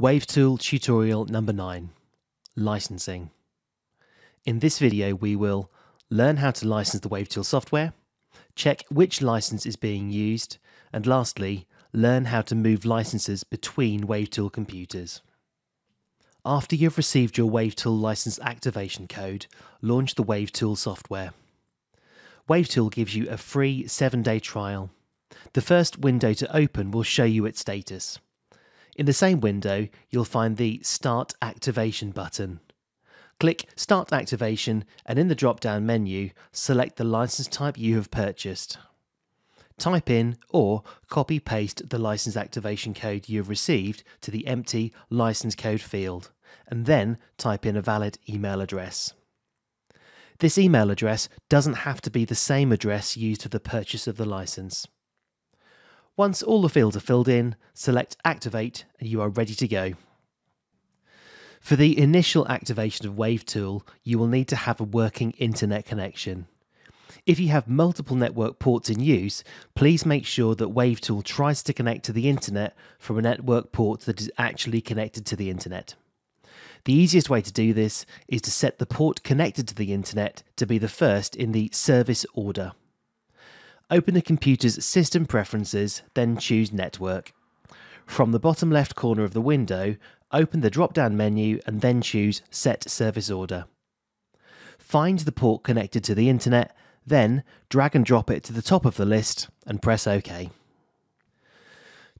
WaveTool tutorial number 9 Licensing. In this video, we will learn how to license the WaveTool software, check which license is being used, and lastly, learn how to move licenses between WaveTool computers. After you've received your WaveTool license activation code, launch the WaveTool software. WaveTool gives you a free 7 day trial. The first window to open will show you its status. In the same window, you'll find the Start Activation button. Click Start Activation and in the drop down menu, select the license type you have purchased. Type in or copy paste the license activation code you have received to the empty license code field, and then type in a valid email address. This email address doesn't have to be the same address used for the purchase of the license. Once all the fields are filled in, select Activate and you are ready to go. For the initial activation of WaveTool, you will need to have a working internet connection. If you have multiple network ports in use, please make sure that WaveTool tries to connect to the internet from a network port that is actually connected to the internet. The easiest way to do this is to set the port connected to the internet to be the first in the service order. Open the computer's System Preferences, then choose Network. From the bottom left corner of the window, open the drop down menu and then choose Set Service Order. Find the port connected to the internet, then drag and drop it to the top of the list and press OK.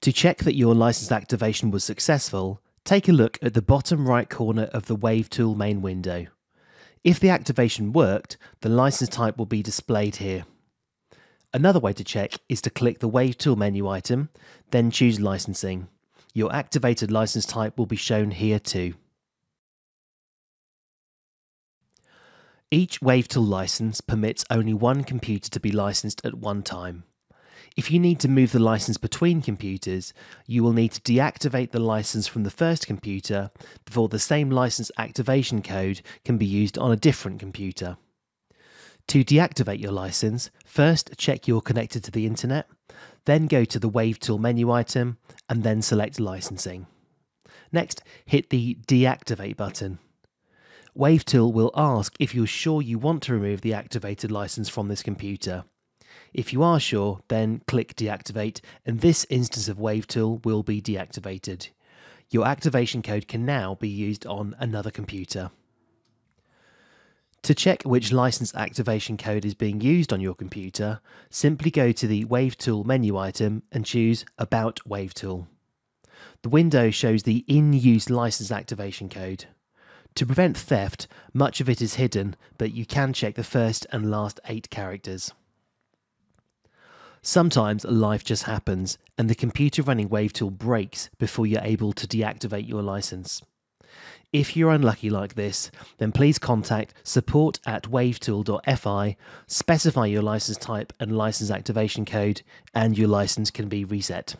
To check that your license activation was successful, take a look at the bottom right corner of the WaveTool main window. If the activation worked, the license type will be displayed here. Another way to check is to click the WaveTool menu item, then choose Licensing. Your activated license type will be shown here too. Each WaveTool license permits only one computer to be licensed at one time. If you need to move the license between computers, you will need to deactivate the license from the first computer before the same license activation code can be used on a different computer. To deactivate your license, first check you're connected to the internet, then go to the WaveTool menu item and then select licensing. Next, hit the deactivate button. WaveTool will ask if you're sure you want to remove the activated license from this computer. If you are sure, then click deactivate and this instance of WaveTool will be deactivated. Your activation code can now be used on another computer. To check which license activation code is being used on your computer, simply go to the WaveTool menu item and choose About WaveTool. The window shows the in-use license activation code. To prevent theft, much of it is hidden, but you can check the first and last eight characters. Sometimes life just happens and the computer running WaveTool breaks before you're able to deactivate your license. If you're unlucky like this, then please contact support at wavetool.fi, specify your license type and license activation code, and your license can be reset.